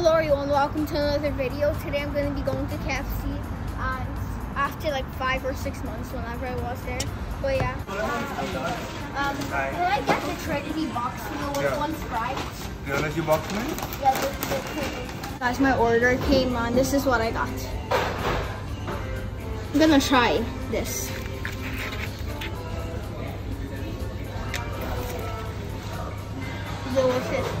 Hello everyone, welcome to another video. Today I'm going to be going to KFC uh, after like five or six months whenever I was there. But yeah. Um, um can I get the Trinity box meal with yeah. one Sprite? Trinity box meal? Yeah, the Guys, my order came on. This is what I got. I'm gonna try this. Delicious.